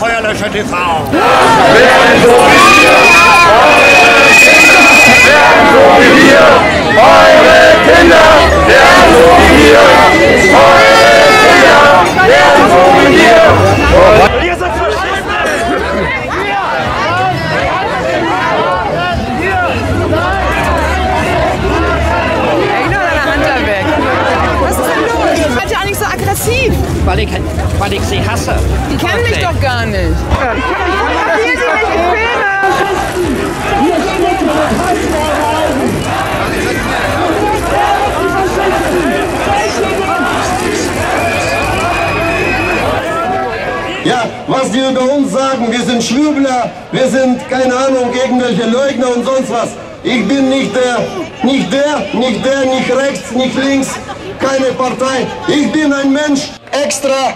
Feuerlöscher TV. Werden so wie wir, eure Kinder, werden so wie wir, eure Kinder, werden so wie wir, eure Kinder, werden so wie wir. So aggressiv? Weil ich, weil ich sie hasse. Die kennen mich doch gar nicht. Hier sie mich gefilmt. Ja, was die über uns sagen, wir sind Schlübler, wir sind, keine Ahnung, irgendwelche Leugner und sonst was. Ich bin nicht der, nicht der, nicht der, nicht rechts, nicht links, keine Partei. Ich bin ein Mensch. Extra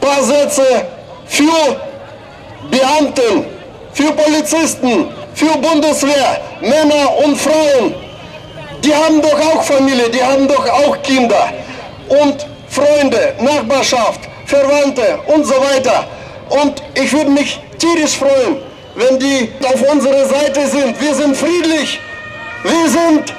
paar Sätze für Beamten, für Polizisten, für Bundeswehr, Männer und Frauen. Die haben doch auch Familie, die haben doch auch Kinder und Freunde, Nachbarschaft, Verwandte und so weiter. Und ich würde mich tierisch freuen, wenn die auf unserer Seite sind. Wir sind friedlich, wir sind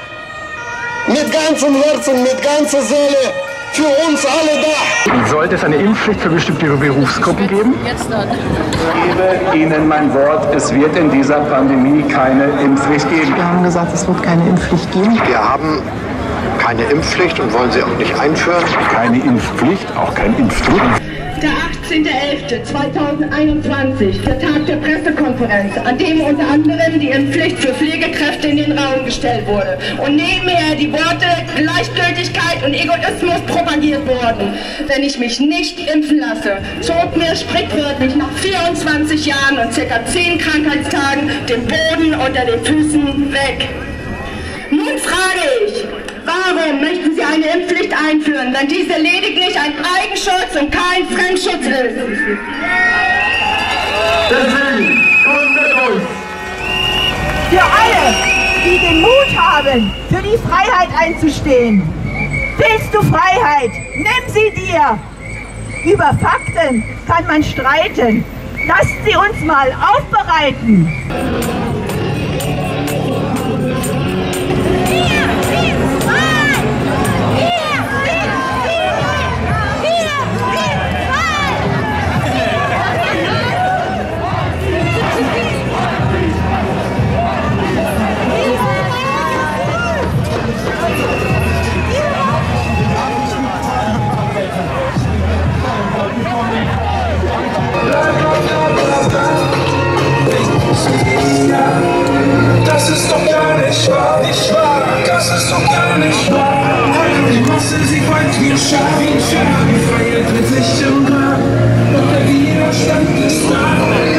mit ganzem Herzen, mit ganzer Seele für uns alle da. Sollte es eine Impfpflicht für bestimmte Berufsgruppen geben? Ich gebe Ihnen mein Wort, es wird in dieser Pandemie keine Impfpflicht geben. Wir haben gesagt, es wird keine Impfpflicht geben. Wir haben keine Impfpflicht und wollen sie auch nicht einführen. Keine Impfpflicht, auch kein Impfdruck. Der 18.11.2021, der Tag der Pressekonferenz, an dem unter anderem die Impfpflicht für Pflegekräfte in den Raum gestellt wurde und nebenher die Worte Gleichgültigkeit und Egoismus propagiert wurden. Wenn ich mich nicht impfen lasse, zog mir sprichwörtlich nach 24 Jahren und circa 10 Krankheitstagen den Boden unter den Füßen weg. Nun frage ich, warum möchten Sie eine Impfpflicht einführen, wenn diese lediglich ein Eigenschutz und kein Fremdschutz ist? Deswegen, kommt mit uns. Für alle, die den Mut haben, für die Freiheit einzustehen. Willst du Freiheit? Nimm sie dir! Über Fakten kann man streiten. Lasst sie uns mal aufbereiten. Gar nicht wahr. Die sie wollt wie ein die Freiheit wird sich im Grab. Doch der Widerstand ist da.